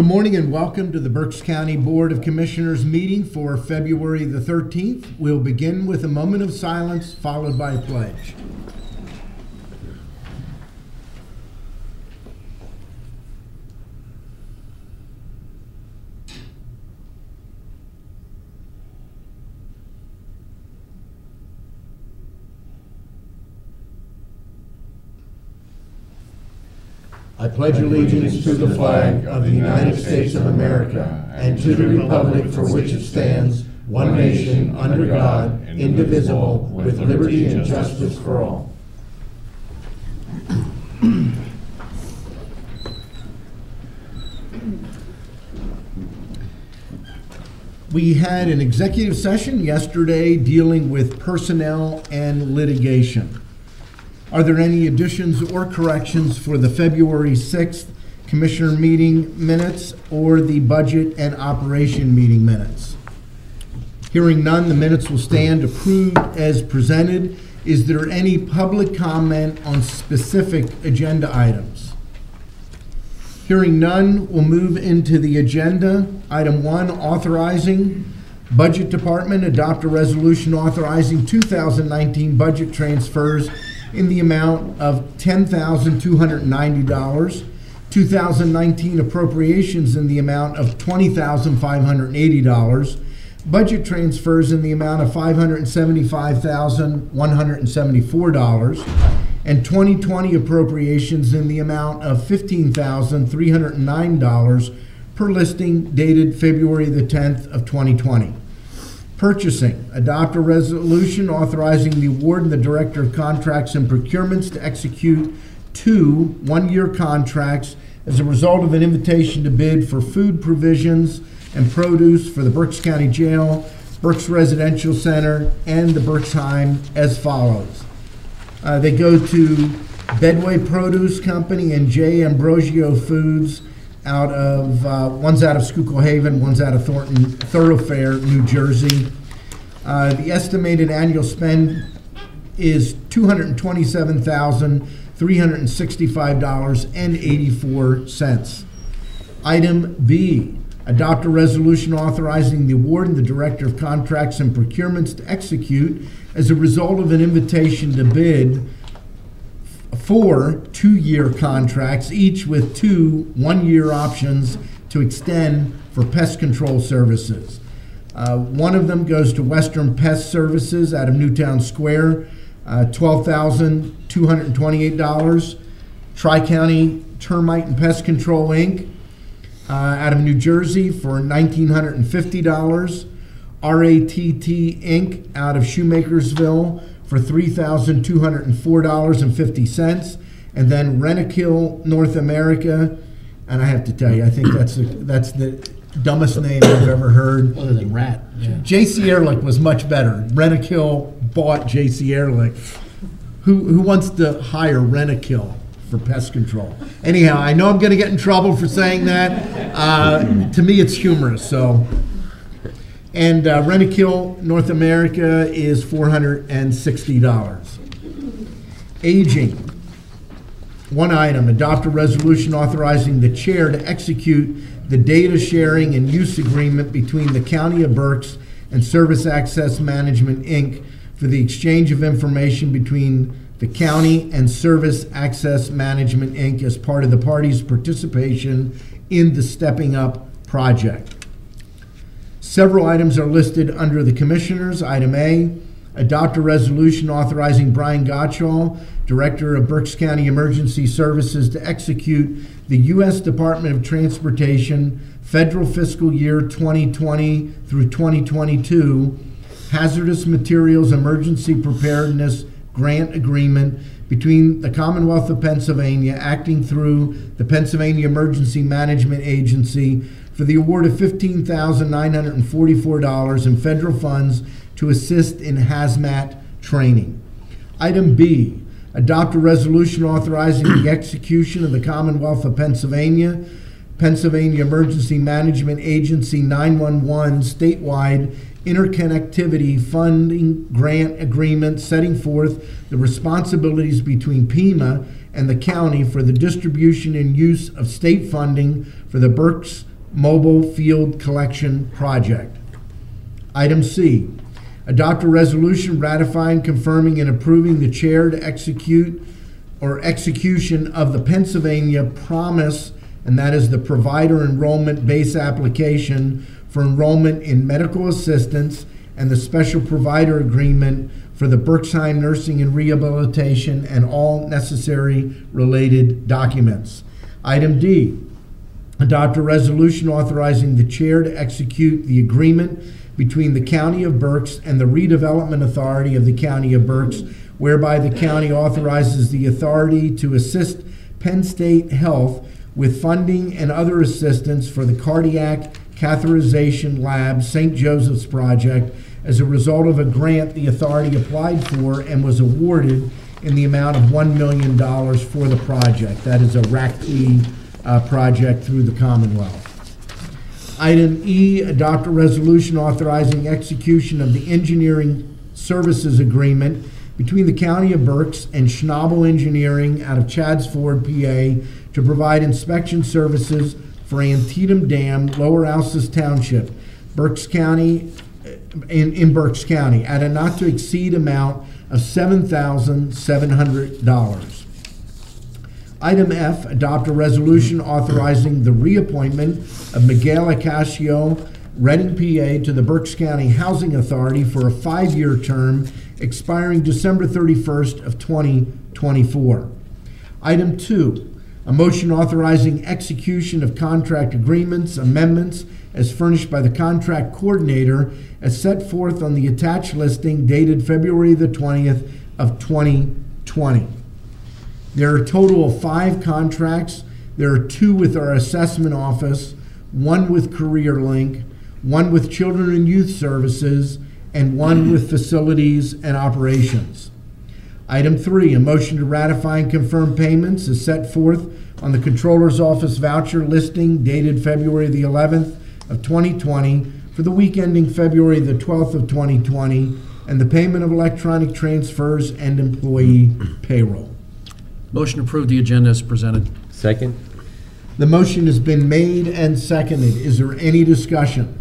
Good morning and welcome to the Berks County Board of Commissioners meeting for February the 13th. We'll begin with a moment of silence followed by a pledge. Pledge allegiance to the flag of the United States of America and to the republic for which it stands, one nation, under God, indivisible, with liberty and justice for all. We had an executive session yesterday dealing with personnel and litigation. Are there any additions or corrections for the February 6th Commissioner meeting minutes or the Budget and Operation meeting minutes? Hearing none, the minutes will stand approved as presented. Is there any public comment on specific agenda items? Hearing none, we'll move into the agenda. Item one, authorizing Budget Department adopt a resolution authorizing 2019 budget transfers in the amount of $10,290, 2019 appropriations in the amount of $20,580, budget transfers in the amount of $575,174, and 2020 appropriations in the amount of $15,309 per listing dated February the 10th of 2020. Purchasing, adopt a resolution authorizing the award and the Director of Contracts and Procurements to execute two one-year contracts as a result of an invitation to bid for food provisions and produce for the Berks County Jail, Berks Residential Center, and the Berksheim as follows. Uh, they go to Bedway Produce Company and J. Ambrosio Foods out of, uh, one's out of Schuylkill Haven, one's out of Thornton Thoroughfare, New Jersey. Uh, The estimated annual spend is $227,365.84. Item B, adopt a resolution authorizing the award and the Director of Contracts and Procurements to execute as a result of an invitation to bid four two-year contracts, each with two one-year options to extend for pest control services. Uh, One of them goes to Western Pest Services out of Newtown Square, uh, $12,228. Tri-County Termite and Pest Control, Inc., uh, out of New Jersey for $1,950. RATT Inc., out of Shoemakersville for $3,204.50. And then Rentokil North America, and I have to tell you, I think that's, the- that's the dumbest name I've ever heard. Other than rat, yeah. J.C. Ehrlich was much better. Rentokil bought J.C. Ehrlich. Who, who wants to hire Rentokil for pest control? Anyhow, I know I'm going to get in trouble for saying that. Uh, to me, it's humorous. So, and uh, Rentokil North America is four hundred and sixty dollars. Aging. One item, adopt a resolution authorizing the chair to execute the data sharing and use agreement between the County of Berks and Service Access Management, Inc. for the exchange of information between the county and Service Access Management, Inc. as part of the party's participation in the Stepping Up project. Several items are listed under the Commissioners. Item A, adopt a resolution authorizing Brian Gottschall, Director of Berks County Emergency Services, to execute the U.S. Department of Transportation Federal Fiscal Year 2020 through 2022 Hazardous Materials Emergency Preparedness Grant Agreement between the Commonwealth of Pennsylvania acting through the Pennsylvania Emergency Management Agency for the award of $15,944 in federal funds to assist in hazmat training. Item B, adopt a resolution authorizing the execution of the Commonwealth of Pennsylvania, Pennsylvania Emergency Management Agency 911 statewide interconnectivity funding grant agreement setting forth the responsibilities between PEMA and the county for the distribution and use of state funding for the Berks Mobile Field Collection Project. Item C, adopt a resolution ratifying, confirming, and approving the chair to execute or execution of the Pennsylvania Promise, and that is the provider enrollment base application for enrollment in medical assistance and the special provider agreement for the Berksheim Nursing and Rehabilitation and all necessary related documents. Item D, adopt a resolution authorizing the chair to execute the agreement between the County of Berks and the Redevelopment Authority of the County of Berks, whereby the county authorizes the authority to assist Penn State Health with funding and other assistance for the Cardiac Catheterization Lab St. Joseph's Project as a result of a grant the authority applied for and was awarded in the amount of $1 million for the project. That is a RACP uh, project through the Commonwealth. Item E, adopt a resolution authorizing execution of the engineering services agreement between the County of Berks and Schnabel Engineering out of Chadds Ford, PA, to provide inspection services for Antietam Dam, Lower Alsace Township, Berks County, in, in Berks County, at a not-to-exceed amount of $7,700. Item F, adopt a resolution authorizing the reappointment of Miguel Acacio, Reading, PA, to the Berks County Housing Authority for a five-year term expiring December 31st of 2024. Item two, a motion authorizing execution of contract agreements, amendments as furnished by the contract coordinator as set forth on the attached listing dated February the 20th of 2020. There are a total of five contracts. There are two with our assessment office, one with CareerLink, one with Children and Youth Services, and one with Facilities and Operations. Item three, a motion to ratify and confirm payments is set forth on the Controller's Office voucher listing dated February the 11th of 2020 for the week ending February the 12th of 2020, and the payment of electronic transfers and employee payroll. Motion to approve the agenda as presented. Second? The motion has been made and seconded. Is there any discussion?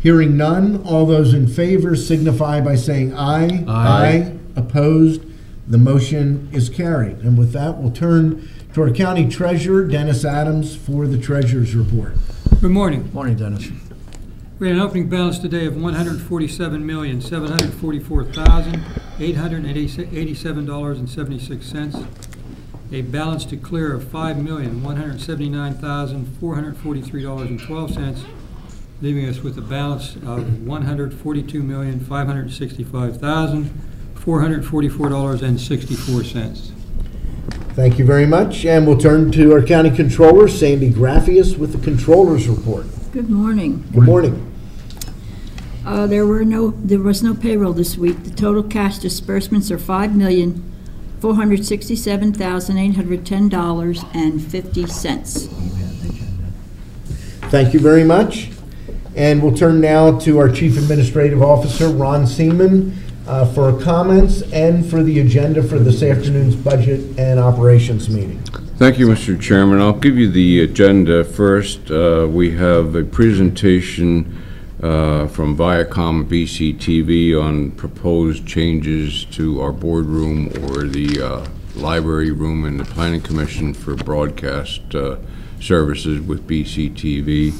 Hearing none, all those in favor signify by saying aye. Aye. Opposed? The motion is carried. And with that, we'll turn to our county treasurer, Dennis Adams, for the treasurer's report. Good morning. Morning, Dennis. We had an opening balance today of one hundred forty-seven million, seven hundred forty-four thousand, eight hundred eighty-seven dollars and seventy-six cents. A balance to clear of five million, one hundred seventy-nine thousand, four hundred forty-three dollars and twelve cents, leaving us with a balance of one hundred forty-two million, five hundred sixty-five thousand, four hundred forty-four dollars and sixty-four cents. Thank you very much. And we'll turn to our county controller, Sandy Graffius, with the controller's report. Good morning. Good morning. Uh, There were no, there was no payroll this week. The total cash disbursements are five million, four hundred sixty-seven thousand, eight hundred ten dollars and fifty cents. Thank you very much. And we'll turn now to our Chief Administrative Officer, Ron Seaman, uh, for comments and for the agenda for this afternoon's Budget and Operations meeting. Thank you, Mr. Chairman. I'll give you the agenda first. Uh, We have a presentation uh, from Viacom BCTV on proposed changes to our boardroom or the uh, library room in the Planning Commission for broadcast uh, services with BCTV,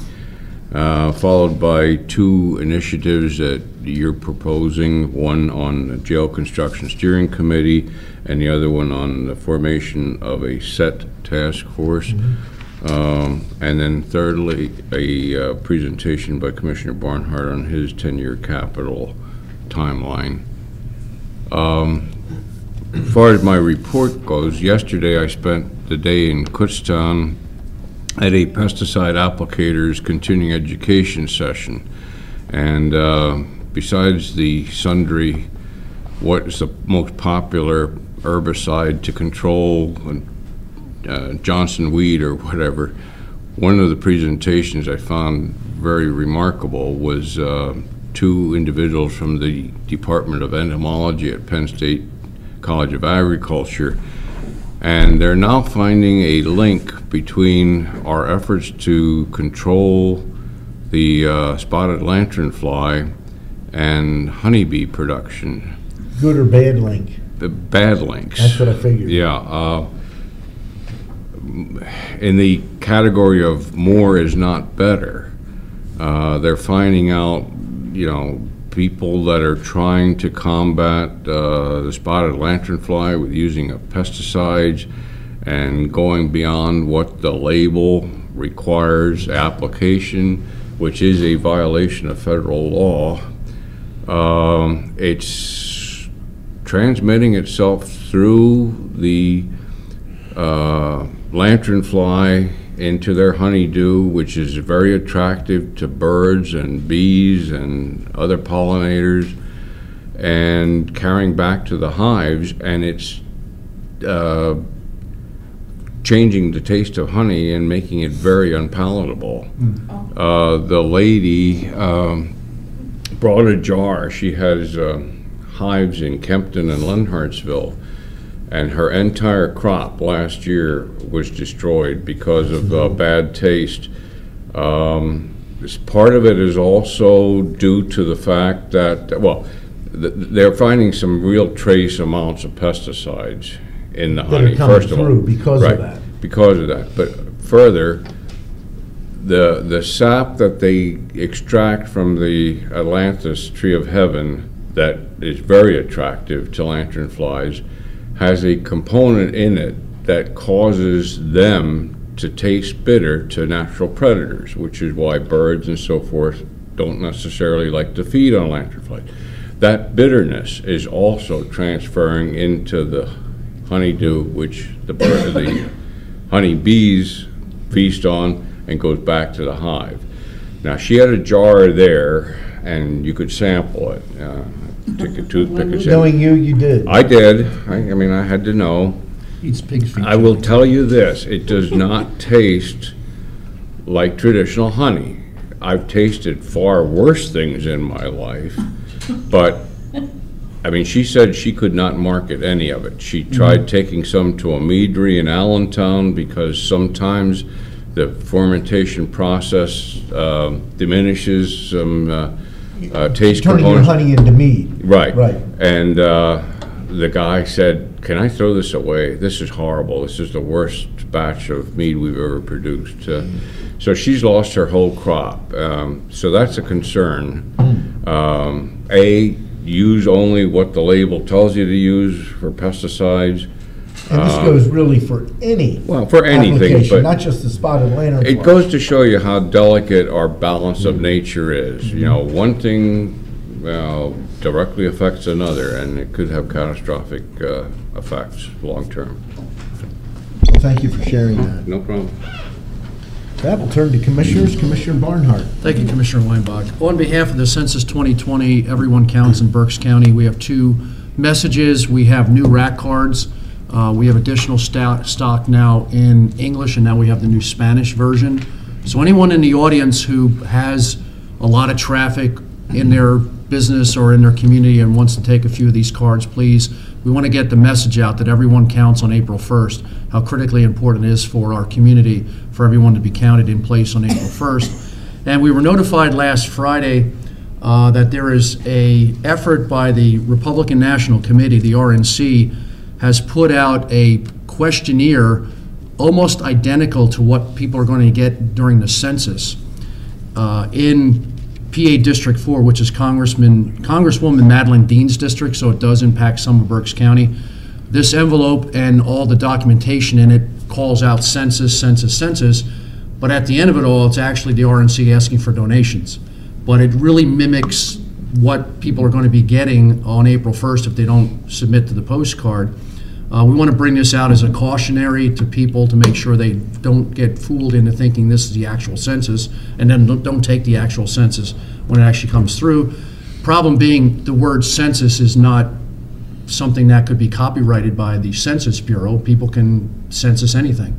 uh, followed by two initiatives that you're proposing, one on the Jail Construction Steering Committee and the other one on the formation of a set task force. Um, And then thirdly, a uh, presentation by Commissioner Barnhardt on his 10-year capital timeline. Um, As far as my report goes, yesterday I spent the day in Kutztown at a pesticide applicators continuing education session. And uh, besides the sundry, what is the most popular herbicide to control uh, Johnson weed or whatever, one of the presentations I found very remarkable was uh, two individuals from the Department of Entomology at Penn State College of Agriculture And they're now finding a link between our efforts to control the uh, spotted lanternfly and honeybee production. Good or bad link? The bad links. That's what I figured. Yeah. uh, In the category of more is not better, uh, they're finding out, you know, people that are trying to combat uh, the spotted lanternfly with using of pesticides and going beyond what the label requires application, which is a violation of federal law. Um, It's transmitting itself through the uh, lanternfly into their honeydew, which is very attractive to birds and bees and other pollinators, and carrying back to the hives, and it's uh, changing the taste of honey and making it very unpalatable. Uh, The lady um, brought a jar. She has uh, hives in Kempton and Lenhartsville, and her entire crop last year was destroyed because of uh, bad taste. Um, Part of it is also due to the fact that, well, th- they're finding some real trace amounts of pesticides in the honey, first of all. because of that. Because of that. But further, the, the sap that they extract from the Ailanthus tree of heaven that is very attractive to lantern lanternflies has a component in it that causes them to taste bitter to natural predators, which is why birds and so forth don't necessarily like to feed on lanternflies. That bitterness is also transferring into the honeydew, which the bird, the honeybees feast on and goes back to the hive. Now, she had a jar there, and you could sample it. Uh, Take a toothpick. Knowing you, you did. I did. I, I mean, I had to know. Eats pig's feet. I will tell you this, it does not taste like traditional honey. I've tasted far worse things in my life, but, I mean, she said she could not market any of it. She tried taking some to a meadery in Allentown because sometimes the fermentation process um, diminishes some uh, uh, taste Turning your components. honey into mead. Right. Right. And uh, the guy said, "Can I throw this away? This is horrible. This is the worst batch of mead we've ever produced." Uh, so she's lost her whole crop. Um, so that's a concern. Um, a use only what the label tells you to use for pesticides. And this um, goes really for any. Well, for anything, application, but- Not just the spotted lantern. It goes to show you how delicate our balance of mm-hmm. nature is. You mm-hmm. know, one thing well, directly affects another, and it could have catastrophic uh, effects long-term. Well, Thank you for sharing that. No problem. That will turn to commissioners. Commissioner Barnhardt. Thank you, Commissioner Leinbach. On behalf of the Census 2020, Everyone Counts in Berks County, we have two messages. We have new rack cards. Uh, We have additional stock now in English, and now we have the new Spanish version. So anyone in the audience who has a lot of traffic in their business or in their community and wants to take a few of these cards, please, we want to get the message out that everyone counts on April 1st, how critically important it is for our community, for everyone to be counted in place on April 1st. And we were notified last Friday uh, that there is a effort by the Republican National Committee, the RNC, has put out a questionnaire almost identical to what people are going to get during the census uh, in PA District 4, which is Congressman, Congresswoman Madeline Dean's district, so it does impact some of Berks County. This envelope and all the documentation in it calls out census, census, census, but at the end of it all, it's actually the RNC asking for donations. But it really mimics what people are going to be getting on April 1st if they don't submit to the postcard. Uh, We want to bring this out as a cautionary to people to make sure they don't get fooled into thinking this is the actual census, and then don't- don't take the actual census when it actually comes through. Problem being, the word census is not something that could be copyrighted by the Census Bureau. People can census anything.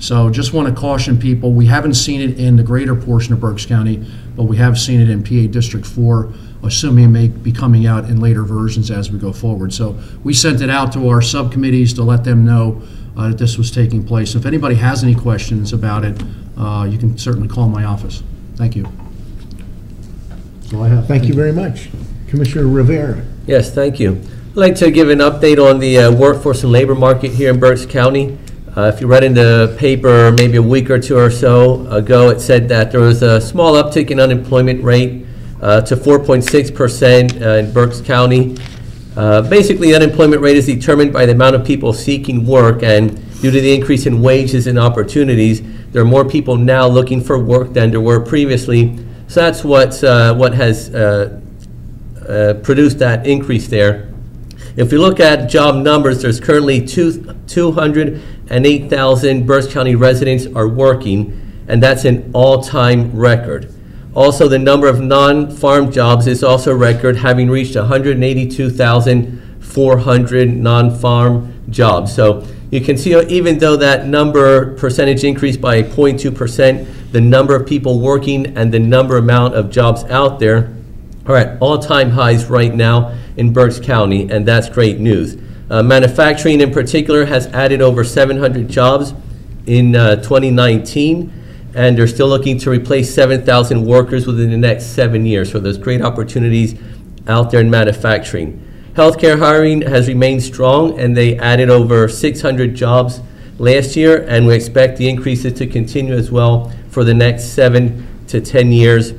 So just want to caution people, we haven't seen it in the greater portion of Berks County, but we have seen it in PA District 4, assuming it may be coming out in later versions as we go forward. So we sent it out to our subcommittees to let them know uh, that this was taking place. If anybody has any questions about it, uh, you can certainly call my office. Thank you. That's all I have. Thank you very much. Commissioner Rivera. Yes, thank you. I'd like to give an update on the uh, workforce and labor market here in Berks County. Uh, If you read in the paper maybe a week or two or so ago, it said that there was a small uptick in unemployment rate uh, to 4.6% uh, in Berks County. Uh, Basically, the unemployment rate is determined by the amount of people seeking work, and due to the increase in wages and opportunities, there are more people now looking for work than there were previously. So that's what's, uh, what has uh, uh, produced that increase there. If we look at job numbers, there's currently two- 208,000 Berks County residents are working, and that's an all-time record. Also, the number of non-farm jobs is also a record, having reached 182,400 non-farm jobs. So you can see, even though that number percentage increased by 0.2%, the number of people working and the number amount of jobs out there are at all-time highs right now in Berks County, and that's great news. Uh, Manufacturing in particular has added over 700 jobs in uh, 2019, and they're still looking to replace 7,000 workers within the next seven years. So there's great opportunities out there in manufacturing. Healthcare hiring has remained strong, and they added over 600 jobs last year, and we expect the increases to continue as well for the next seven to 10 years.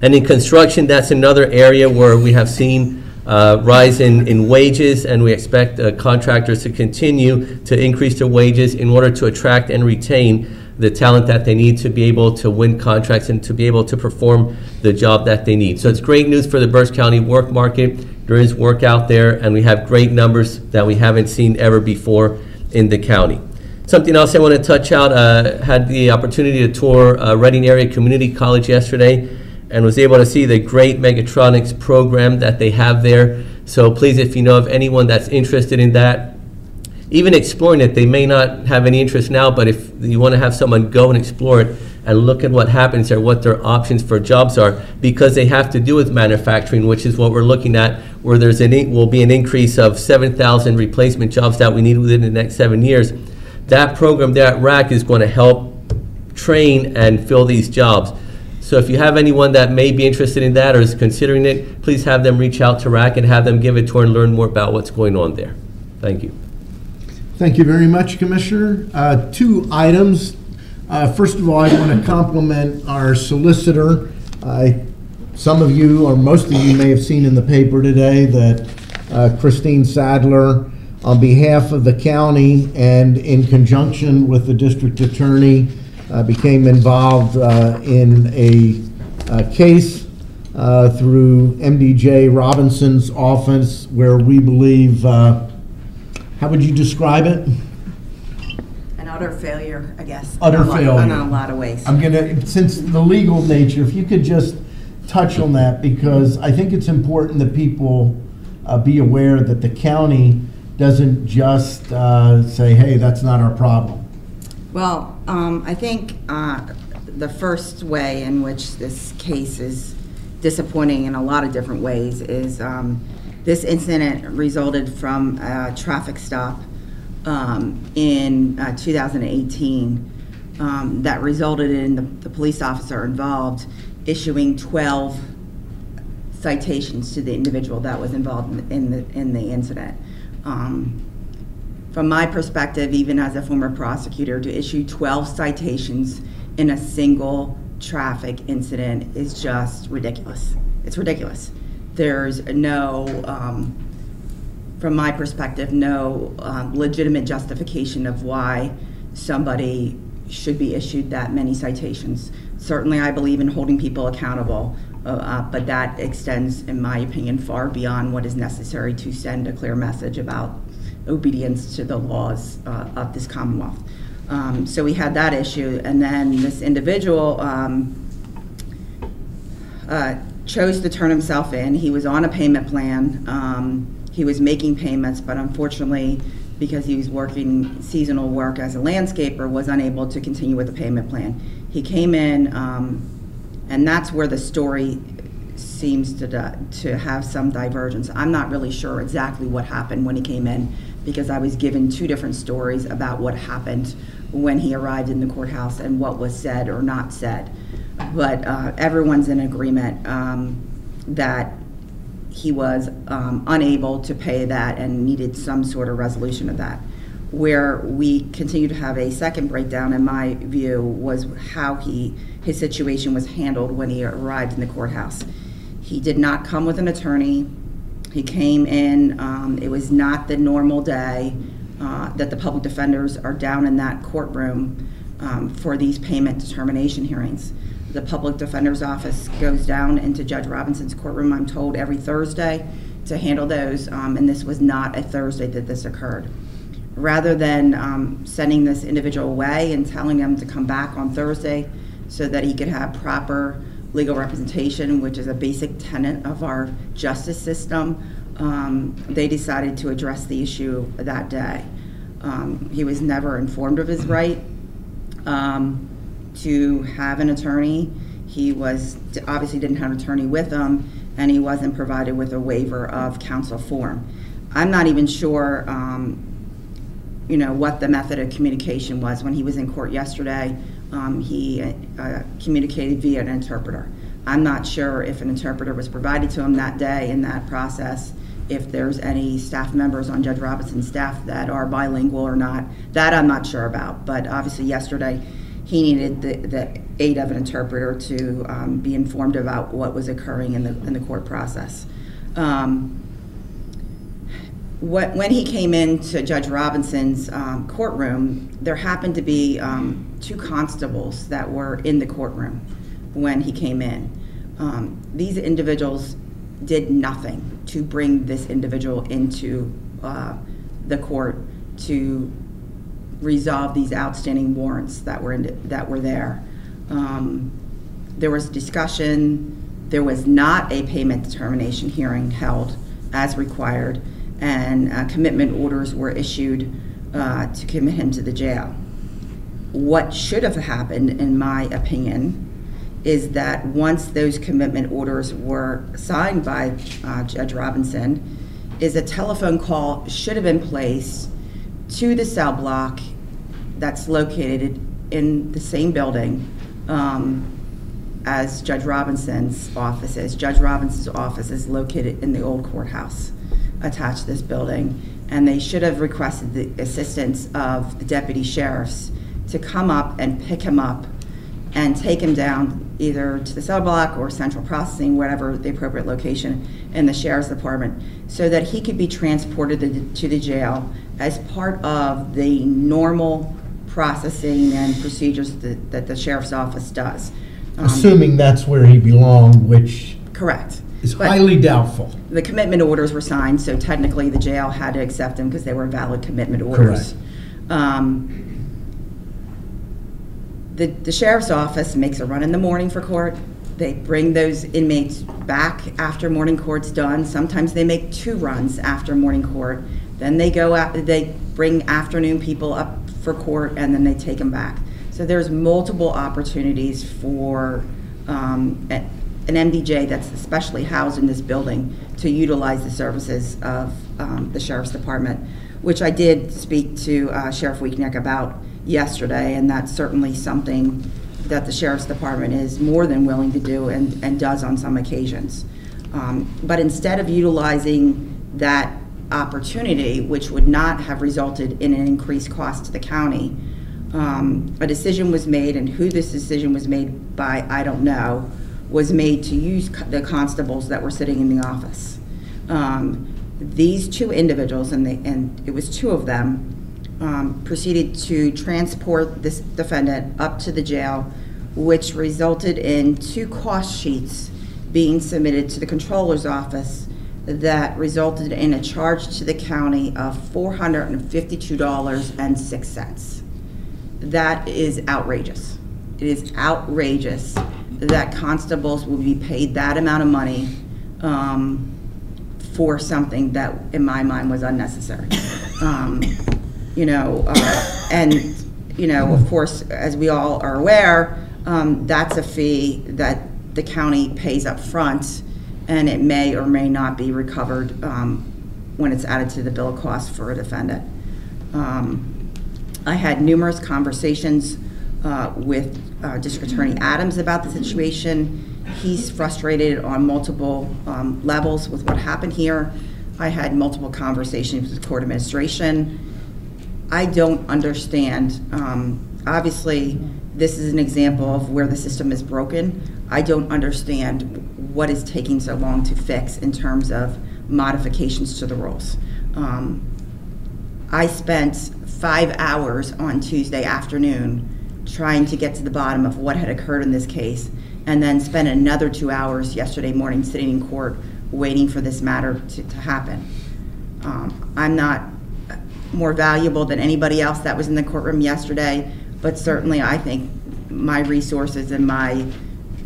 And in construction, that's another area where we have seen uh, rise in, in wages, and we expect uh, contractors to continue to increase their wages in order to attract and retain the talent that they need to be able to win contracts and to be able to perform the job that they need. So it's great news for the Berks County work market. There is work out there, and we have great numbers that we haven't seen ever before in the county. Something else I want to touch out, uh, had the opportunity to tour uh, Reading Area Community College yesterday and was able to see the great Mechatronics program that they have there. So please, if you know of anyone that's interested in that, even exploring it, they may not have any interest now, but if you want to have someone go and explore it and look at what happens there, what their options for jobs are, because they have to do with manufacturing, which is what we're looking at, where there's an, will be an increase of 7,000 replacement jobs that we need within the next seven years. That program there at RAC is going to help train and fill these jobs. So if you have anyone that may be interested in that or is considering it, please have them reach out to RAC and have them give a tour and learn more about what's going on there. Thank you. Thank you very much, Commissioner. Uh, Two items. Uh, First of all, I want to compliment our solicitor. I- Some of you, or most of you, may have seen in the paper today that uh, Christine Sadler, on behalf of the county and in conjunction with the district attorney, uh, became involved uh, in a uh, case uh, through MDJ Robinson's office where we believe uh, how would you describe it? An utter failure, I guess. Utter in failure. In a lot of ways. I'm gonna, since the legal nature, if you could just touch on that, because I think it's important that people uh, be aware that the county doesn't just uh, say, hey, that's not our problem. Well, um, I think uh, the first way in which this case is disappointing in a lot of different ways is um, this incident resulted from a traffic stop um, in uh, 2018 um, that resulted in the the police officer involved issuing 12 citations to the individual that was involved in the- in the, in the incident. Um, From my perspective, even as a former prosecutor, to issue 12 citations in a single traffic incident is just ridiculous. It's ridiculous. There's no, um, from my perspective, no um, legitimate justification of why somebody should be issued that many citations. Certainly, I believe in holding people accountable, uh, uh, but that extends, in my opinion, far beyond what is necessary to send a clear message about obedience to the laws uh, of this Commonwealth. Um, So we had that issue, and then this individual um, uh, chose to turn himself in. He was on a payment plan. Um, He was making payments, but unfortunately, because he was working seasonal work as a landscaper, was unable to continue with the payment plan. He came in, um, and that's where the story seems to, to have some divergence. I'm not really sure exactly what happened when he came in, because I was given two different stories about what happened when he arrived in the courthouse and what was said or not said. But uh, everyone's in agreement um, that he was um, unable to pay that and needed some sort of resolution of that. Where we continue to have a second breakdown, in my view, was how he, his situation was handled when he arrived in the courthouse. He did not come with an attorney. He came in, um, it was not the normal day uh, that the public defenders are down in that courtroom um, for these payment determination hearings. The public defender's office goes down into Judge Robinson's courtroom, I'm told, every Thursday to handle those, um, and this was not a Thursday that this occurred. Rather than um, sending this individual away and telling them to come back on Thursday so that he could have proper legal representation, which is a basic tenet of our justice system, um, they decided to address the issue that day. Um, he was never informed of his right um, to have an attorney. He was obviously didn't have an attorney with him, and he wasn't provided with a waiver of counsel form. I'm not even sure, um, you know, what the method of communication was when he was in court yesterday. Um, he uh, communicated via an interpreter. I'm not sure if an interpreter was provided to him that day in that process. If there's any staff members on Judge Robinson's staff that are bilingual or not, that I'm not sure about. But obviously, yesterday he needed the, the aid of an interpreter to um, be informed about what was occurring in the in the court process. Um, what, when he came into Judge Robinson's um, courtroom, there happened to be um, two constables that were in the courtroom when he came in. Um, these individuals did nothing to bring this individual into uh, the court to resolve these outstanding warrants that were in, that were there. Um, there was discussion. There was not a payment determination hearing held as required, and uh, commitment orders were issued uh, to commit him to the jail. What should have happened, in my opinion, is that once those commitment orders were signed by uh, Judge Robinson, is a telephone call should have been placed to the cell block that's located in the same building um, as Judge Robinson's office is. Judge Robinson's office is located in the old courthouse attached to this building, and they should have requested the assistance of the deputy sheriffs to come up and pick him up and take him down either to the cell block or central processing, whatever the appropriate location in the sheriff's department, so that he could be transported to- to the jail as part of the normal processing and procedures that, that the sheriff's office does. Um, Assuming that's where he belonged, which Correct. Is But highly doubtful. The commitment orders were signed, so technically the jail had to accept them because they were valid commitment orders. Um, The, the sheriff's office makes a run in the morning for court. They bring those inmates back after morning court's done. Sometimes they make two runs after morning court. Then they go out, they bring afternoon people up for court, and then they take them back. So there's multiple opportunities for um, an MDJ that's especially housed in this building to utilize the services of um, the sheriff's department, which I did speak to uh, Sheriff Weaknecht about yesterday, and that's certainly something that the sheriff's department is more than willing to do and, and does on some occasions. Um, But instead of utilizing that opportunity, which would not have resulted in an increased cost to the county, um, a decision was made, and who this decision was made by, I don't know, was made to use co- the constables that were sitting in the office. Um, These two individuals, and they, and it was two of them, um, proceeded to transport this defendant up to the jail, which resulted in two cost sheets being submitted to the controller's office that resulted in a charge to the county of four hundred and fifty-two dollars and six cents. That is outrageous. It is outrageous that constables will be paid that amount of money um, for something that, in my mind, was unnecessary. Um, You know, uh, and, you know, of course, as we all are aware, um, that's a fee that the county pays up front, and it may or may not be recovered um, when it's added to the bill of cost for a defendant. Um, I had numerous conversations uh, with uh, District Attorney Adams about the situation. He's frustrated on multiple um, levels with what happened here. I had multiple conversations with court administration. I don't understand. Um, Obviously, this is an example of where the system is broken. I don't understand what is taking so long to fix in terms of modifications to the rules. Um, I spent five hours on Tuesday afternoon trying to get to the bottom of what had occurred in this case, and then spent another two hours yesterday morning sitting in court waiting for this matter to, to happen. Um, I'm not more valuable than anybody else that was in the courtroom yesterday, but certainly I think my resources and my,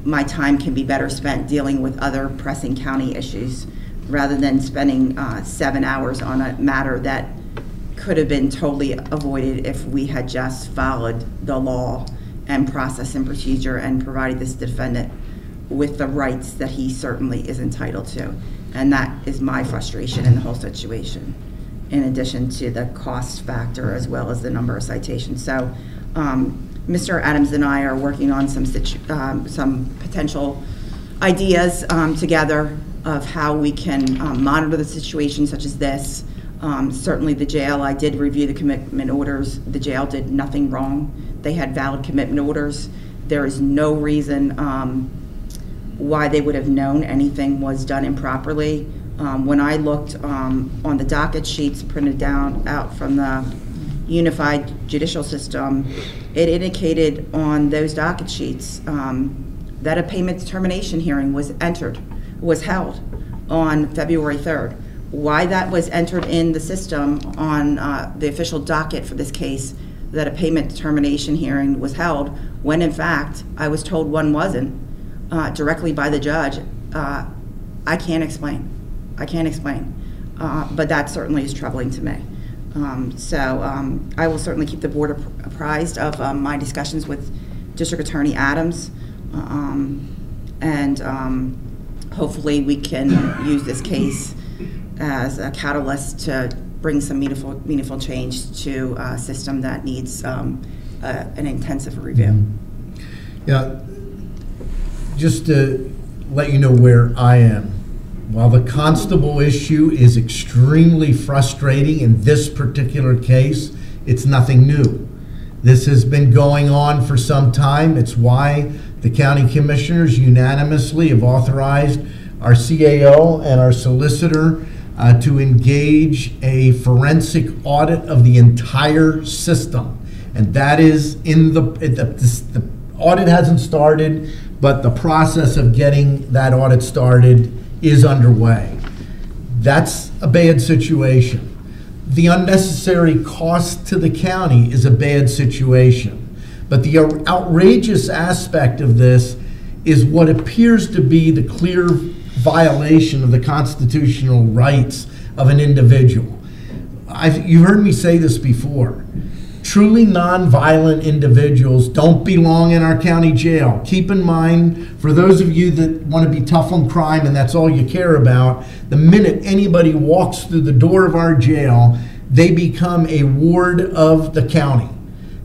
my time can be better spent dealing with other pressing county issues rather than spending uh, seven hours on a matter that could have been totally avoided if we had just followed the law and process and procedure and provided this defendant with the rights that he certainly is entitled to. And that is my frustration in the whole situation, in addition to the cost factor as well as the number of citations. So um, Mr. Adams and I are working on some, um, some potential ideas um, together of how we can um, monitor the situation such as this. Um, Certainly, the jail, I did review the commitment orders. The jail did nothing wrong. They had valid commitment orders. There is no reason um, why they would have known anything was done improperly. Um, When I looked um, on the docket sheets printed down, out from the unified judicial system, it indicated on those docket sheets um, that a payment termination hearing was entered, was held on February 3rd. Why that was entered in the system on uh, the official docket for this case, that a payment determination hearing was held, when in fact, I was told one wasn't, uh, directly by the judge, uh, I can't explain. I can't explain. Uh, But that certainly is troubling to me. Um, So um, I will certainly keep the board apprised of um, my discussions with District Attorney Adams. um, And um, hopefully, we can use this case as a catalyst to bring some meaningful, meaningful change to a system that needs um, a- an intensive review. Yeah, just to let you know where I am. While the constable issue is extremely frustrating in this particular case, it's nothing new. This has been going on for some time. It's why the county commissioners unanimously have authorized our CAO and our solicitor uh, to engage a forensic audit of the entire system. And that is in the, it- the, the audit hasn't started, but the process of getting that audit started is underway. That's a bad situation. The unnecessary cost to the county is a bad situation. But the outrageous aspect of this is what appears to be the clear violation of the constitutional rights of an individual. I've, you heard me say this before. Truly nonviolent individuals don't belong in our county jail. Keep in mind, for those of you that want to be tough on crime and that's all you care about, the minute anybody walks through the door of our jail, they become a ward of the county.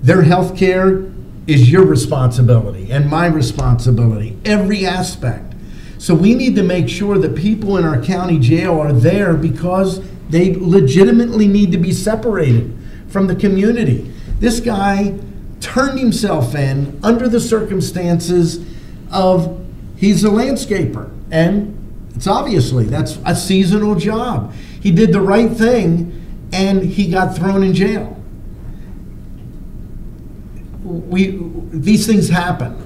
Their health care is your responsibility and my responsibility, every aspect. So we need to make sure that people in our county jail are there because they legitimately need to be separated from the community. This guy turned himself in under the circumstances of he's a landscaper and it's obviously that's a seasonal job. He did the right thing and he got thrown in jail. We these things happen.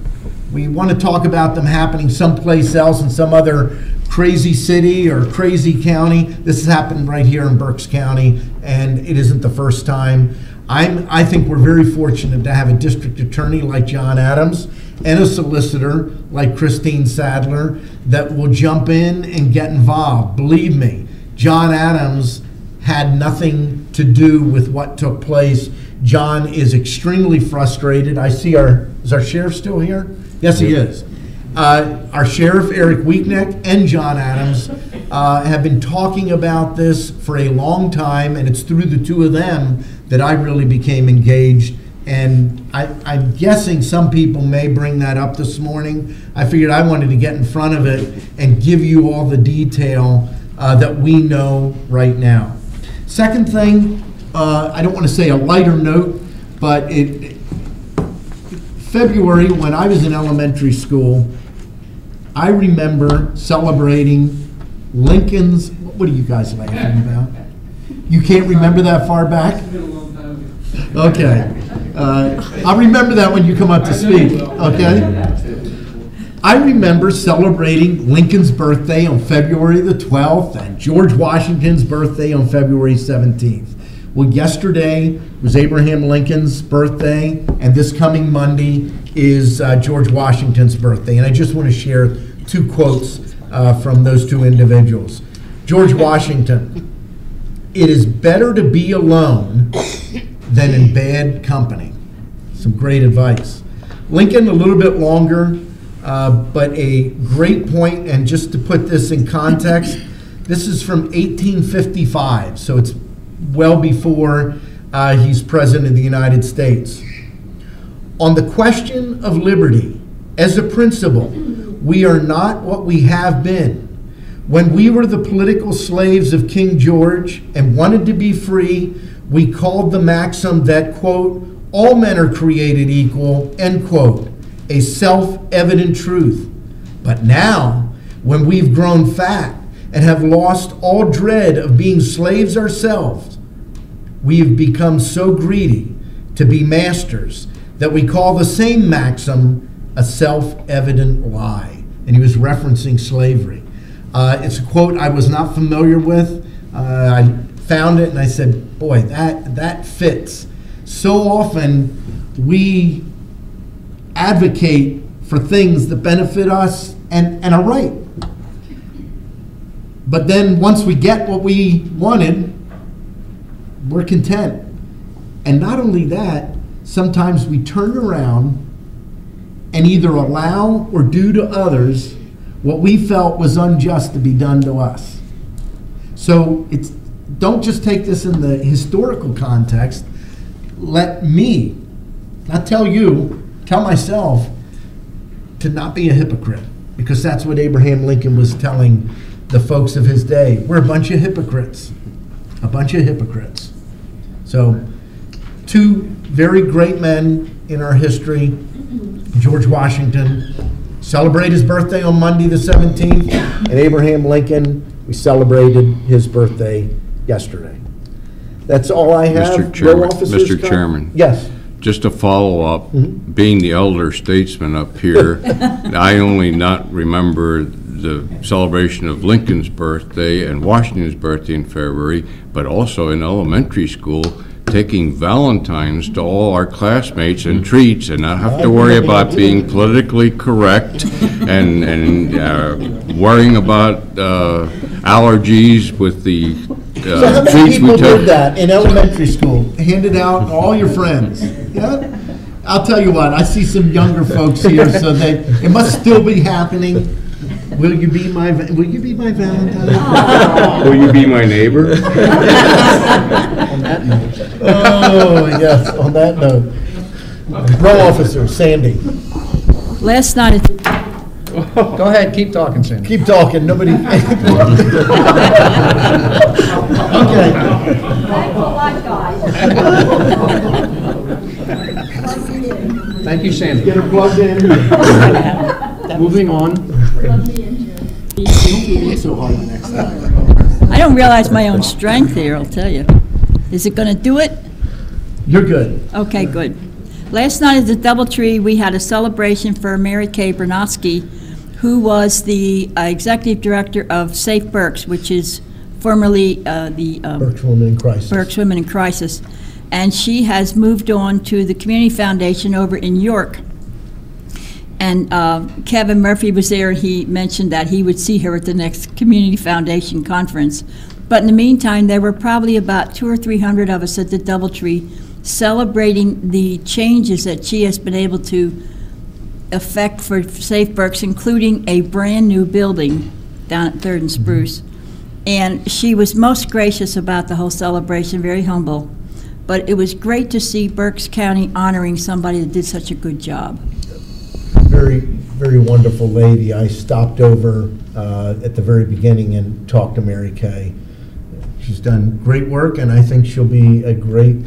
We want to talk about them happening someplace else in some other crazy city or crazy county. This has happened right here in Berks County, and it isn't the first time. I'm, I think we're very fortunate to have a district attorney like John Adams and a solicitor like Christine Sadler that will jump in and get involved. Believe me, John Adams had nothing to do with what took place. John is extremely frustrated. I see our, is our sheriff still here? Yes, he is. Uh, Our sheriff, Eric Weaknecht, and John Adams uh, have been talking about this for a long time, and it's through the two of them that I really became engaged. And I, I'm guessing some people may bring that up this morning. I figured I wanted to get in front of it and give you all the detail uh, that we know right now. Second thing, uh, I don't want to say a lighter note, but it, February, when I was in elementary school, I remember celebrating Lincoln's, what are you guys laughing about? You can't remember that far back? Okay. Uh, I'll remember that when you come up to speak, okay? I remember celebrating Lincoln's birthday on February the 12th and George Washington's birthday on February 17th. Well, yesterday was Abraham Lincoln's birthday, and this coming Monday is uh, George Washington's birthday. And I just want to share two quotes uh, from those two individuals. George Washington, it is better to be alone than in bad company. Some great advice. Lincoln, a little bit longer, uh, but a great point, and just to put this in context, this is from 1855, so it's well before uh, he's president of the United States. On the question of liberty, as a principle, we are not what we have been. When we were the political slaves of King George and wanted to be free, we called the maxim that, quote, all men are created equal, end quote, a self evident truth. But now, when we've grown fat and have lost all dread of being slaves ourselves, we have become so greedy to be masters that we call the same maxim a self evident lie. And he was referencing slavery. Uh, it's a quote I was not familiar with. Uh, I found it and I said, boy, that, that fits. So often we advocate for things that benefit us and, and are right. But then once we get what we wanted, we're content. And not only that, sometimes we turn around and either allow or do to others what we felt was unjust to be done to us. So it's don't just take this in the historical context. Let me, not tell you, tell myself to not be a hypocrite because that's what Abraham Lincoln was telling the folks of his day. We're a bunch of hypocrites. A bunch of hypocrites. So, two very great men in our history George Washington, celebrate his birthday on Monday the 17th, and Abraham Lincoln, we celebrated his birthday yesterday. That's all I have. Mr. Chairman- Mr. Chairman. Yes. Just a follow up, Mm-hmm. being the elder statesman up here, I only not remember the celebration of Lincoln's birthday and Washington's birthday in February, but also in elementary school, taking Valentine's to all our classmates and treats and not have to worry about being politically correct and, and uh, worrying about uh, allergies with the So uh, how many treats we people did that in elementary school? Handed out to all your friends? Yeah? I'll tell you what, I see some younger folks here, so they, it must still be happening. Will you be my, va- will you be my Valentine? Will you be my neighbor? Oh, yes, on that note. Row officer, Sandy, Last night, at Go ahead, keep talking, Sandy. keep talking, nobody. Okay. Thank you, Sandy. Get her plugged in. Moving on. So hard next time. I don't realize my own strength here, I'll tell you. Is it going to do it? You're good. Okay, good. Last night at the Doubletree, we had a celebration for Mary Kay Bernosky, who was the uh, executive director of Safe Berks, which is formerly uh, the um, Berks Women in Crisis. Berks Women in Crisis. And she has moved on to the Community Foundation over in York. And uh, Kevin Murphy was there, and he mentioned that he would see her at the next Community Foundation conference. But in the meantime, there were probably about two or three hundred of us at the Doubletree celebrating the changes that she has been able to effect for Safe Berks, including a brand-new building down at Third and Spruce. And she was most gracious about the whole celebration, very humble. But it was great to see Berks County honoring somebody that did such a good job. Very, very wonderful lady. I stopped over uh, at the very beginning and talked to Mary Kay. She's done great work, and I think she'll be a great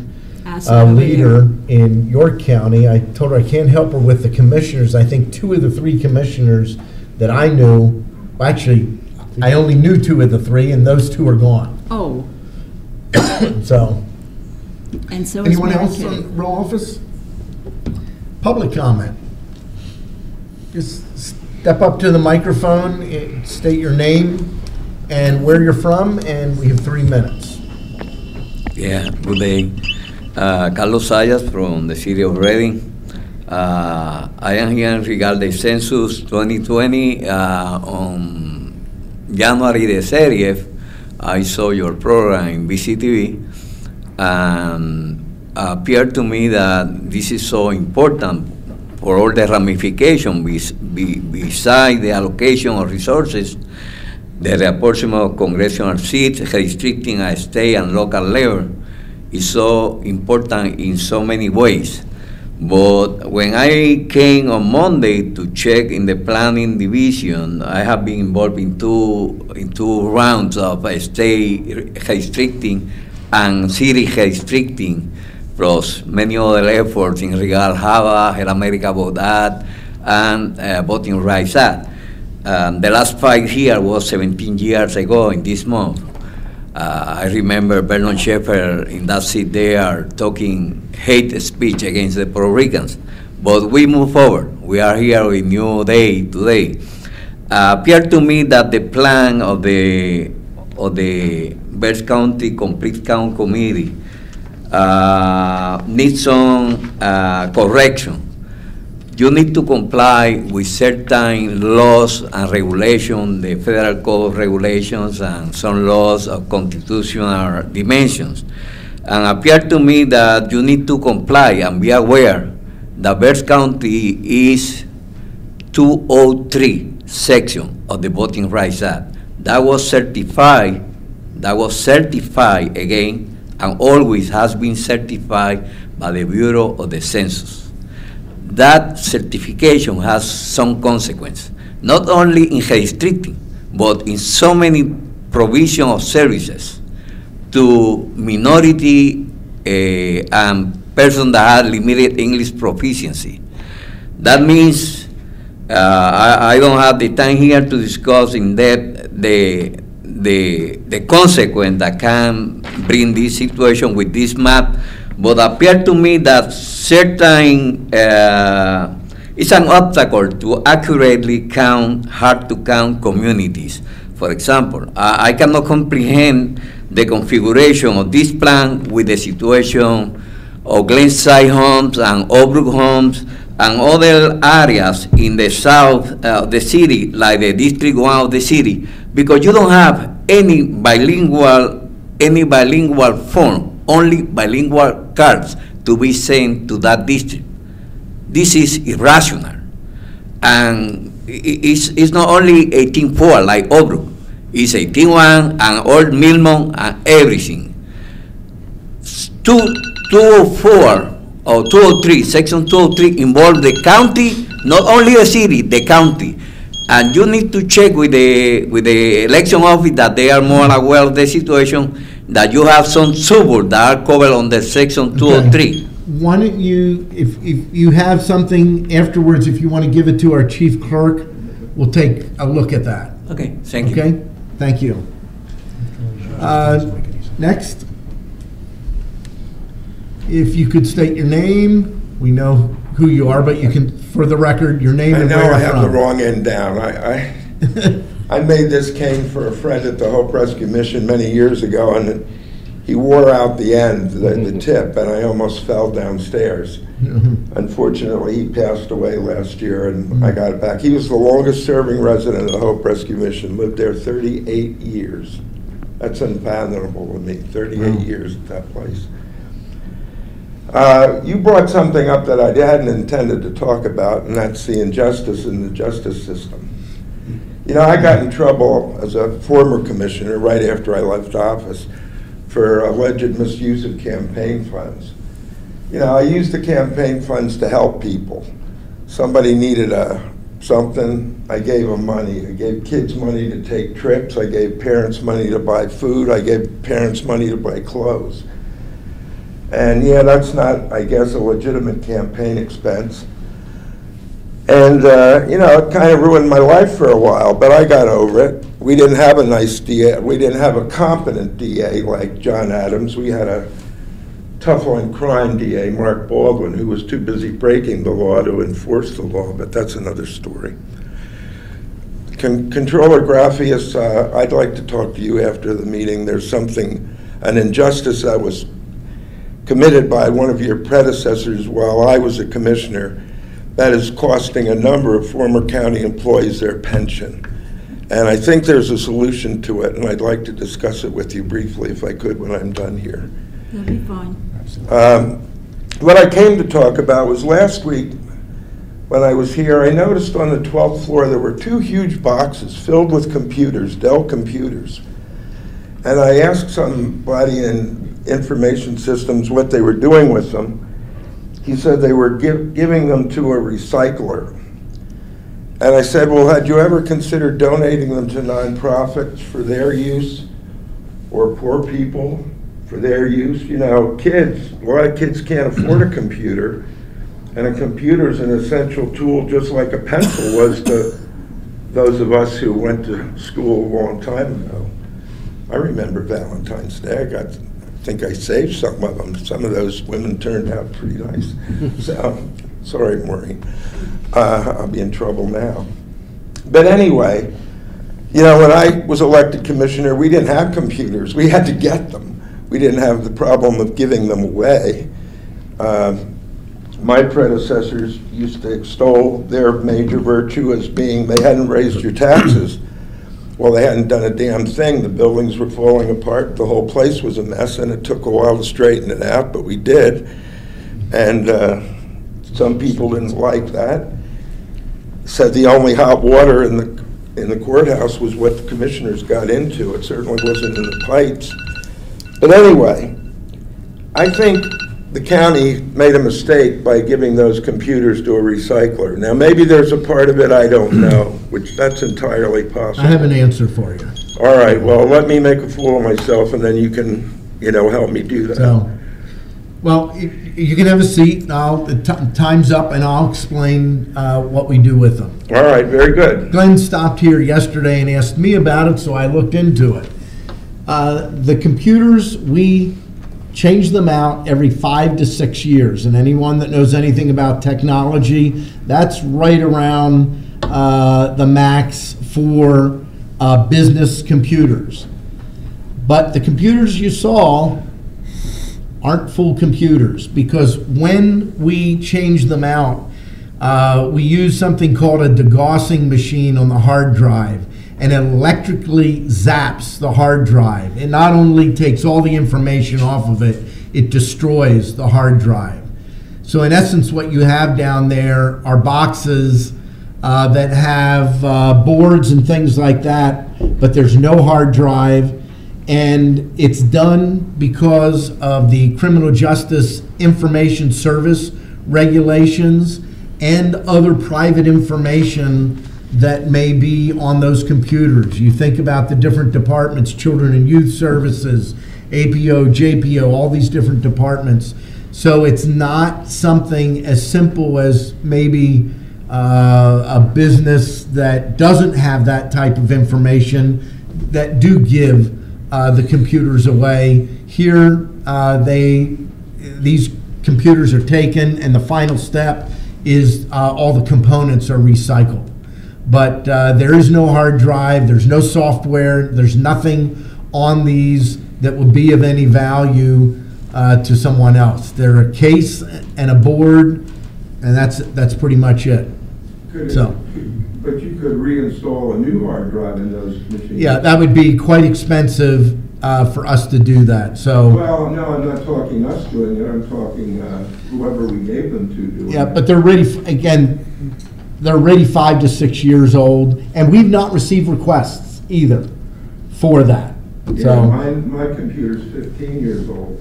uh, leader in York County. I told her I can't help her with the commissioners. I think two of the three commissioners that I knew, well, actually, I only knew two of the three, and those two are gone. Oh, So, and so is anyone Mary else Kay. in row office? Public comment? Just step up to the microphone, eh, state your name and where you're from, and we have three minutes. Yeah, good day. Uh, Carlos Sayas from the city of Reading. Uh, I am here in regard the census 2020 uh, on January the 30th. I saw your program in BCTV and appeared to me that this is so important for all the ramification bes- be- beside the allocation of resources the reapportionment of congressional seats, restricting a state and local level, is so important in so many ways. But when I came on Monday to check in the planning division, I have been involved in two, in two rounds of state restricting and city restricting, plus many other efforts in regard HAVA, Help America Vote Act, and uh, Voting Rights Act. Um, the last fight here was 17 years ago in this month. Uh, I remember Vernon Schaeffer in that seat there talking hate speech against the Puerto Ricans. But we move forward. We are here with new day today. Uh, appeared to me that the plan of the of the Berks County Complete Count Committee uh, some uh, correction you need to comply with certain laws and regulations, the Federal Code Regulations and some laws of constitutional dimensions. And appeared to me that you need to comply and be aware that Berks County is 203 section of the Voting Rights Act. That was certified, that was certified again, and always has been certified by the Bureau of the Census that certification has some consequence, not only in restricting, but in so many provision of services to minority uh, and person that have limited English proficiency. That means uh, I, I don't have the time here to discuss in depth the the the consequence that can bring this situation with this map but appear to me that certain uh, it's an obstacle to accurately count hard to count communities. For example, I, I cannot comprehend the configuration of this plan with the situation of Glenside homes and Oakbrook homes and other areas in the south uh, of the city, like the District 1 of the city, because you don't have any bilingual, any bilingual form only bilingual cards to be sent to that district. This is irrational. And it's, it's not only 18.4 like Oakbrook, it's 18.1 and Old Milmont and everything. Two, 204 or 203, section 203 involve the county, not only the city, the county. And you need to check with the, with the election office that they are more aware of the situation that you have some suburbs that are covered under section 203. Why don't you, if, if you have something afterwards, if you want to give it to our chief clerk, we'll take a look at that. Okay, thank you. Okay? Thank you. Uh, Next. If you could state your name, we know who you are, but you can, for the record, your name I and know where I you're have the from. wrong end down. I, I, I made this cane for a friend at the Hope Rescue Mission many years ago, and it- he wore out the end, the, the mm-hmm. tip, and I almost fell downstairs. Mm-hmm. Unfortunately, he passed away last year, and mm-hmm. I got it back. He was the longest-serving resident of the Hope Rescue Mission, lived there 38 years. That's unfathomable to me, 38 years at that place. Uh, You brought something up that I hadn't intended to talk about, and that's the injustice in the justice system. You know, I got in trouble as a former commissioner right after I left office for alleged misuse of campaign funds. You know, I used the campaign funds to help people. Somebody needed a, something, I gave them money. I gave kids money to take trips, I gave parents money to buy food, I gave parents money to buy clothes. And yeah, that's not, I guess, a legitimate campaign expense. And, uh, you know, it kind of ruined my life for a while, but I got over it. We didn't have a nice DA, we didn't have a competent DA like John Adams. We had a tough on crime DA, Mark Baldwin, who was too busy breaking the law to enforce the law, but that's another story. Con- Controller Graffius, uh, I'd like to talk to you after the meeting. There's something, an injustice that was committed by one of your predecessors while I was a commissioner that is costing a number of former county employees their pension. And I think there's a solution to it, and I'd like to discuss it with you briefly if I could when I'm done here. That'd be fine. Um, What I came to talk about was last week, when I was here, I noticed on the 12th floor, there were two huge boxes filled with computers, Dell computers. And I asked somebody in information systems what they were doing with them. He said they were giv- giving them to a recycler. And I said, well, had you ever considered donating them to nonprofits for their use? Or poor people for their use? You know, kids, a lot of kids can't afford a computer. And a computer is an essential tool, just like a pencil was to those of us who went to school a long time ago. I remember Valentine's Day. I got, think I saved some of them. Some of those women turned out pretty nice. So, sorry, Maureen. Uh, I'll be in trouble now. But anyway, you know, when I was elected commissioner, we didn't have computers. We had to get them. We didn't have the problem of giving them away. Um, my predecessors used to extol their major virtue as being they hadn't raised your taxes. Well, they hadn't done a damn thing. The buildings were falling apart. The whole place was a mess, and it took a while to straighten it out, but we did. And uh, some people didn't like that. Said the only hot water in the in the courthouse was what the commissioners got into. It certainly wasn't in the pipes. But anyway, I think the county made a mistake by giving those computers to a recycler. Now, maybe there's a part of it I don't know, which that's entirely possible. I have an answer for you. All right, well, let me make a fool of myself, and then you can, you know, help me do that. So, well, you can have a seat, and I'll, the ti- time's up, and I'll explain uh, what we do with them. All right, very good. Glenn stopped here yesterday and asked me about it, so I looked into it. Uh, The computers, we change them out every five to six years, and anyone that knows anything about technology, that's right around uh, the max for uh, business computers. But the computers you saw aren't full computers because when we change them out, uh, we use something called a degaussing machine on the hard drive and electrically zaps the hard drive. It not only takes all the information off of it, it destroys the hard drive. So, in essence, what you have down there are boxes uh, that have uh, boards and things like that, but there's no hard drive. And it's done because of the Criminal Justice Information Service regulations and other private information that may be on those computers. You think about the different departments, Children and Youth Services, APO, JPO, all these different departments. So it's not something as simple as maybe uh, a business that doesn't have that type of information that do give uh, the computers away. Here, uh, they, these computers are taken, and the final step is uh, all the components are recycled. But uh, there is no hard drive, there's no software, there's nothing on these that would be of any value uh, to someone else. They're a case and a board, and that's, that's pretty much it. So- But you could reinstall a new hard drive in those machines. Yeah, that would be quite expensive uh, for us to do that, so. Well, no, I'm not talking us doing it, I'm talking uh, whoever we gave them to it. Yeah, but they're already, again, they're already five to six years old, and we've not received requests either for that. Yeah, So, mine, my computer's 15 years old.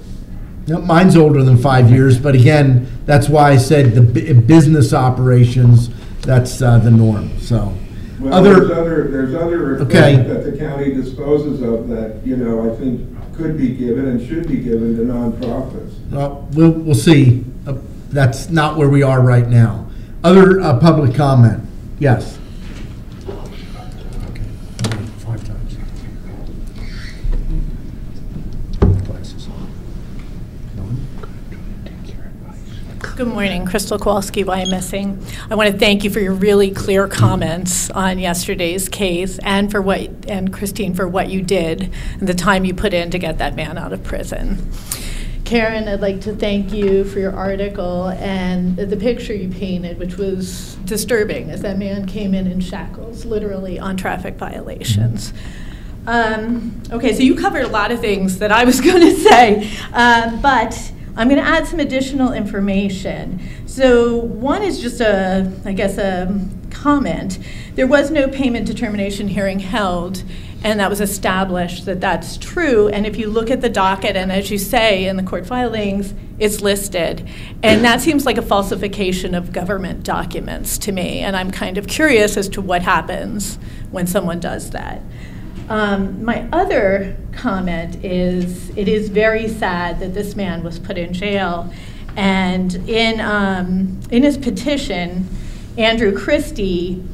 no, mine's older than five years, but again, that's why I said the bu- business operations, that's uh, the norm, so. Well, there's Other, other, there's other Okay. equipment that the county disposes of that, you know, I think could be given and should be given to nonprofits. well, we'll, we'll see. Uh, That's not where we are right now. Other uh, public comment? Yes. Good morning, Crystal Kowalski, Wyomissing. I want to thank you for your really clear comments on yesterday's case and for what, and Christine, for what you did and the time you put in to get that man out of prison. Karen, I'd like to thank you for your article and the picture you painted, which was disturbing, as that man came in in shackles, literally on traffic violations. Um, okay, so you covered a lot of things that I was going to say, um, but I'm going to add some additional information. So one is just a, I guess, a comment. There was no payment determination hearing held, and that was established that that's true. And if you look at the docket, and as you say in the court filings, it's listed. And that seems like a falsification of government documents to me. And I'm kind of curious as to what happens when someone does that. Um, my other comment is it is very sad that this man was put in jail. And in, um, in his petition, Andrew Christy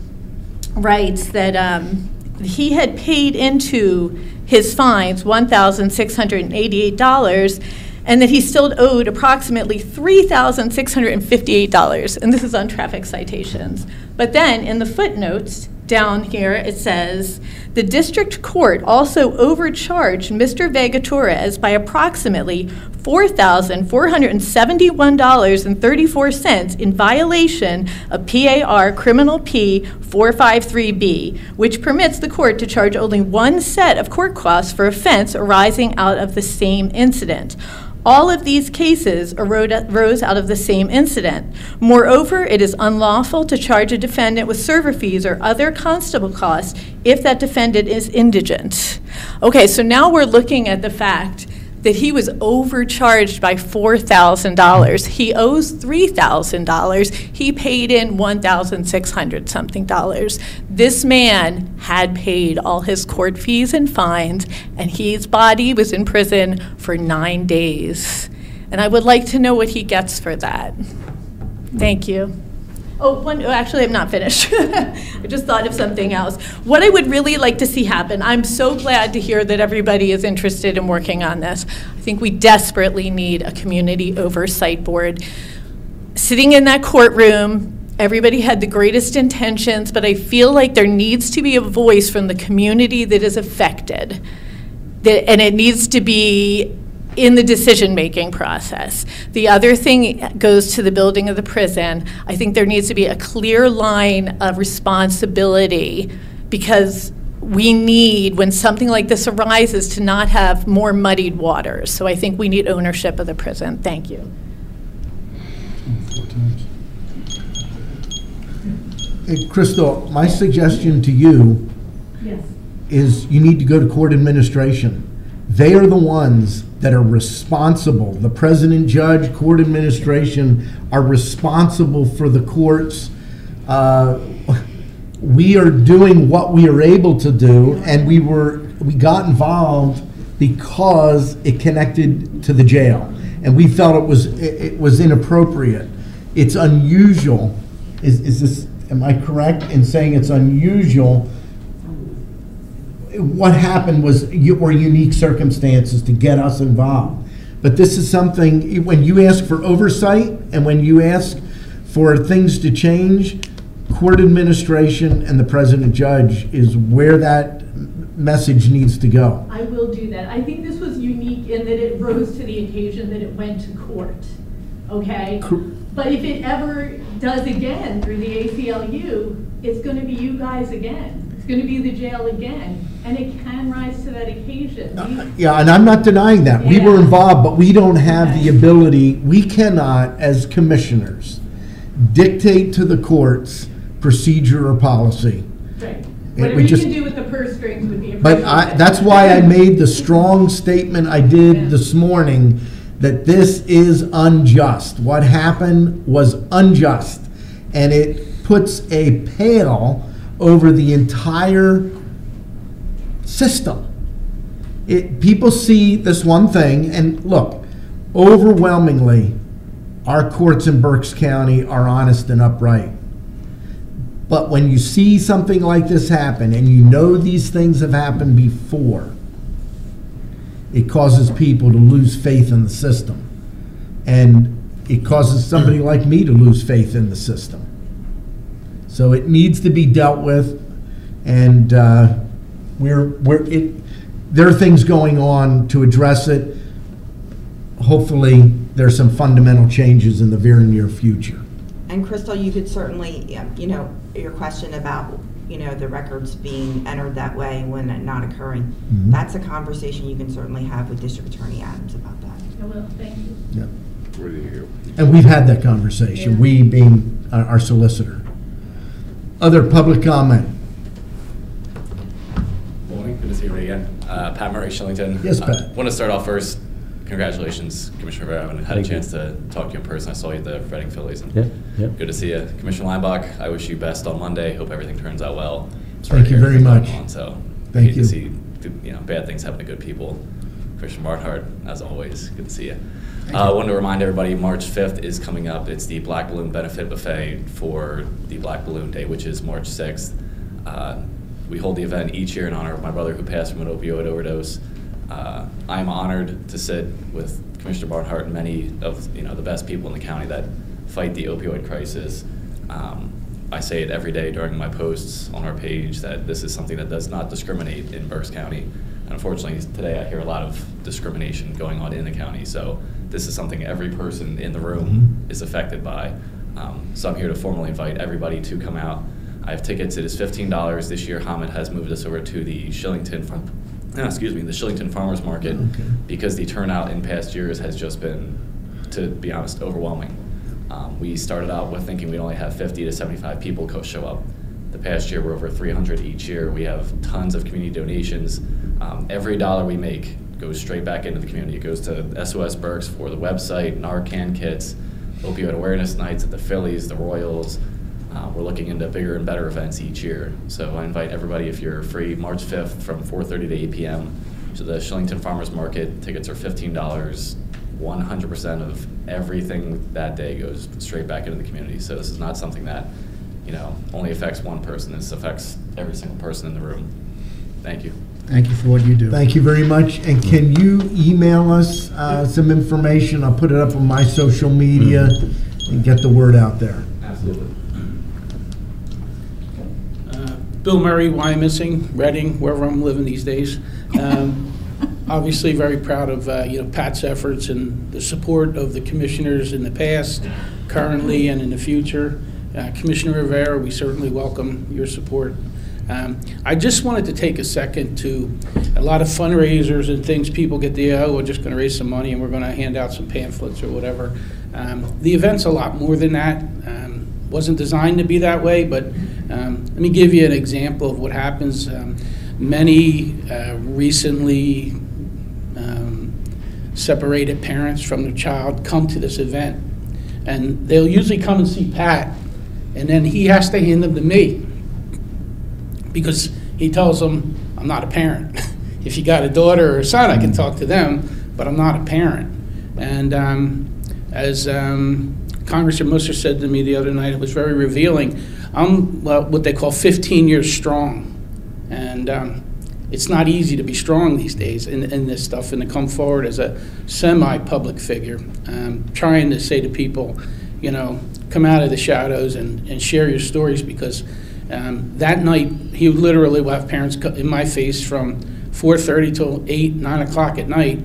writes that um, he had paid into his fines $1,688 and that he still owed approximately $3,658. And this is on traffic citations. But then in the footnotes, down here, it says, the district court also overcharged Mr. Vega Torres by approximately $4,471.34 in violation of PAR Criminal P 453B, which permits the court to charge only one set of court costs for offense arising out of the same incident. All of these cases arose out of the same incident. Moreover, it is unlawful to charge a defendant with server fees or other constable costs if that defendant is indigent. Okay, so now we're looking at the fact that he was overcharged by $4,000. He owes $3,000. He paid in 1,600 something dollars. This man had paid all his court fees and fines, and his body was in prison for nine days. And I would like to know what he gets for that. Thank you. Oh, one, oh, actually, I'm not finished. I just thought of something else. What I would really like to see happen, I'm so glad to hear that everybody is interested in working on this. I think we desperately need a community oversight board. Sitting in that courtroom, everybody had the greatest intentions, but I feel like there needs to be a voice from the community that is affected. That, and it needs to be in the decision-making process. The other thing goes to the building of the prison. I think there needs to be a clear line of responsibility because we need, when something like this arises, to not have more muddied waters. So I think we need ownership of the prison. Thank you. Hey, Crystal, my suggestion to you is you need to go to court administration. They are the ones that are responsible. The president, judge, court administration are responsible for the courts. Uh, We are doing what we are able to do, and we were, we got involved because it connected to the jail. And we felt it was, it it was inappropriate. It's unusual, is, is this, am I correct in saying it's unusual? What happened was, you- were unique circumstances to get us involved. But this is something, when you ask for oversight and when you ask for things to change, court administration and the president judge is where that message needs to go. I will do that. I think this was unique in that it rose to the occasion that it went to court, okay? But if it ever does again through the ACLU, it's going to be you guys again. It's going to be the jail again, and it can rise to that occasion. Uh, we- Yeah, and I'm not denying that. We were Yeah. involved, but we don't have the ability, we cannot, as commissioners, dictate to the courts procedure or policy. Right. we Whatever you just- can do with the purse strings would be But appreciated. I, that's why I made the strong statement I did this morning, that this is unjust. What happened was unjust, and it puts a pale over the entire system. It, people see this one thing, and look, overwhelmingly, our courts in Berks County are honest and upright. But when you see something like this happen and you know these things have happened before, it causes people to lose faith in the system. And it causes somebody like me to lose faith in the system. So it needs to be dealt with, and uh, we're, we're, it, there are things going on to address it. Hopefully, there's some fundamental changes in the very near future. And Crystal, you could certainly, um, you know, your question about, you know, the records being entered that way when it not occurring, Mhm. that's a conversation you can certainly have with District Attorney Adams about that. I will, thank you. Yeah. Where you- And we've had that conversation, Yeah. we being our our solicitor. Other public comment? Morning, good to see everybody again. Uh, Pat Murray, Shillington. Yes, Pat. Want to start off first, congratulations, Commissioner Rivera. I haven't had a Thank you. chance to talk to you in person. I saw you at the Reading Phillies. and Yeah, yeah. Good to see you. Commissioner Leinbach, I wish you best on Monday. Hope everything turns out well. Thank you Sorry to hear very much. on, So, Thank hate you. to see, you know, bad things happen to good people. Commissioner Barnhardt, as always, good to see you. Uh, I wanted to remind everybody, March 5th is coming up. It's the Black Balloon Benefit Buffet for the Black Balloon Day, which is March 6th. Uh, We hold the event each year in honor of my brother who passed from an opioid overdose. Uh, I'm honored to sit with Commissioner Barnhardt and many of, you know, the best people in the county that fight the opioid crisis. Um, I say it every day during my posts on our page that this is something that does not discriminate in Berks County. And Unfortunately, today I hear a lot of discrimination going on in the county, so this is something every person in the room is affected by. Um, So I'm here to formally invite everybody to come out. I have tickets, it is fifteen dollars. This year Hamid has moved us over to the Shillington, Farm- excuse me, the Shillington Farmers Market, Okay. because the turnout in past years has just been, to be honest, overwhelming. Um, We started out with thinking we'd only have 50 to 75 people co- show up. The past year, we're over 300 each year. We have tons of community donations. Um, Every dollar we make goes straight back into the community. It goes to SOS Berks for the website, Narcan kits, opioid awareness nights at the Phillies, the Royals. Uh, We're looking into bigger and better events each year. So I invite everybody, if you're free, March 5th from 4:30 to 8 PM to the Shillington Farmers Market. Tickets are $15. 100% of everything that day goes straight back into the community. So this is not something that, you know, only affects one person. This affects every single person in the room. Thank you. Thank you for what you do. Thank you very much, and can you email us uh, some information? I'll put it up on my social media and get the word out there. Absolutely. Uh, Bill Murray, Wyomissing, Reading, wherever I'm living these days. Um, Obviously, very proud of, uh, you know, Pat's efforts and the support of the commissioners in the past, currently, and in the future. Uh, Commissioner Rivera, we certainly welcome your support. Um, I just wanted to take a second to, a lot of fundraisers and things, people get the, oh, we're just going to raise some money and we're going to hand out some pamphlets or whatever. Um, The event's a lot more than that. Um, Wasn't designed to be that way, but um, let me give you an example of what happens. Um, Many uh, recently um, separated parents from their child come to this event, and they'll usually come and see Pat, and then he has to hand them to me because he tells them, I'm not a parent. if you got a daughter or a son, I can talk to them, but I'm not a parent. And um, as um, Congressman Meuser said to me the other night, it was very revealing. I'm what they call 15 years strong. And um, it's not easy to be strong these days in, in this stuff and to come forward as a semi public figure, um, trying to say to people, you know, come out of the shadows and, and share your stories because um, that night he literally will have parents in my face from 4.30 till 8 9 o'clock at night.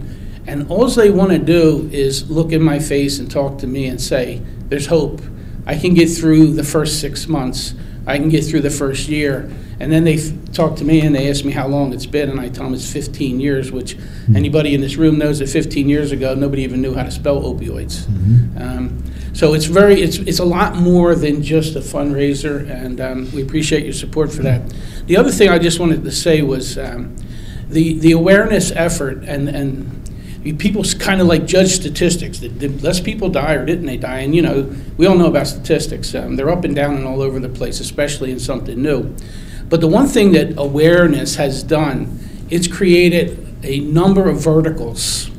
And all they want to do is look in my face and talk to me and say there's hope i can get through the first six months I can get through the first year. And then they f- talk to me and they ask me how long it's been, and I tell them it's 15 years, which anybody in this room knows that 15 years ago, nobody even knew how to spell opioids. Um, So it's very, it's, it's a lot more than just a fundraiser, and um, we appreciate your support for that. The other thing I just wanted to say was um, the, the awareness effort, and, and people kind of like judge statistics. The, the less people die or didn't they die, and you know, we all know about statistics. Um, they're up and down and all over the place, especially in something new. But the one thing that awareness has done, it's created a number of verticals.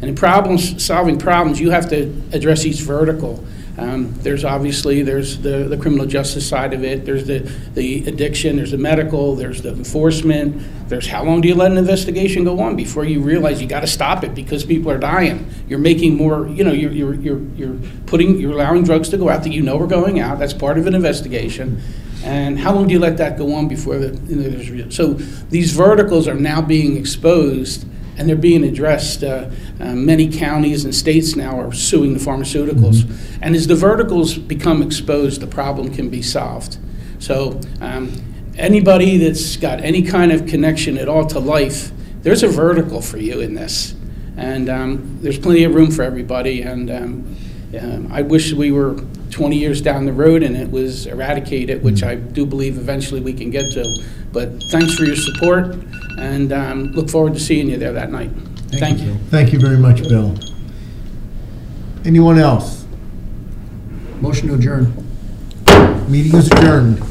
And in problems, solving problems, you have to address each vertical. Um, there's obviously, there's the, the criminal justice side of it, there's the, the addiction, there's the medical, there's the enforcement, there's how long do you let an investigation go on before you realize you gotta stop it because people are dying. You're making more, you know, you're, you're, you're, you're putting, you're allowing drugs to go out that you know are going out, that's part of an investigation. And how long do you let that go on before the, you know, there's, re- so these verticals are now being exposed and they're being addressed. Uh, uh, Many counties and states now are suing the pharmaceuticals. And as the verticals become exposed, the problem can be solved. So um, anybody that's got any kind of connection at all to life, there's a vertical for you in this. And um, there's plenty of room for everybody. And um, um, I wish we were 20 years down the road and it was eradicated, which I do believe eventually we can get to. But thanks for your support, and um, look forward to seeing you there that night. Thank you. Thank you very much, Bill. Anyone else? Motion to adjourn. Meeting is adjourned.